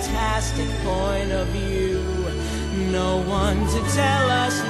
fantastic point of view. No one to tell us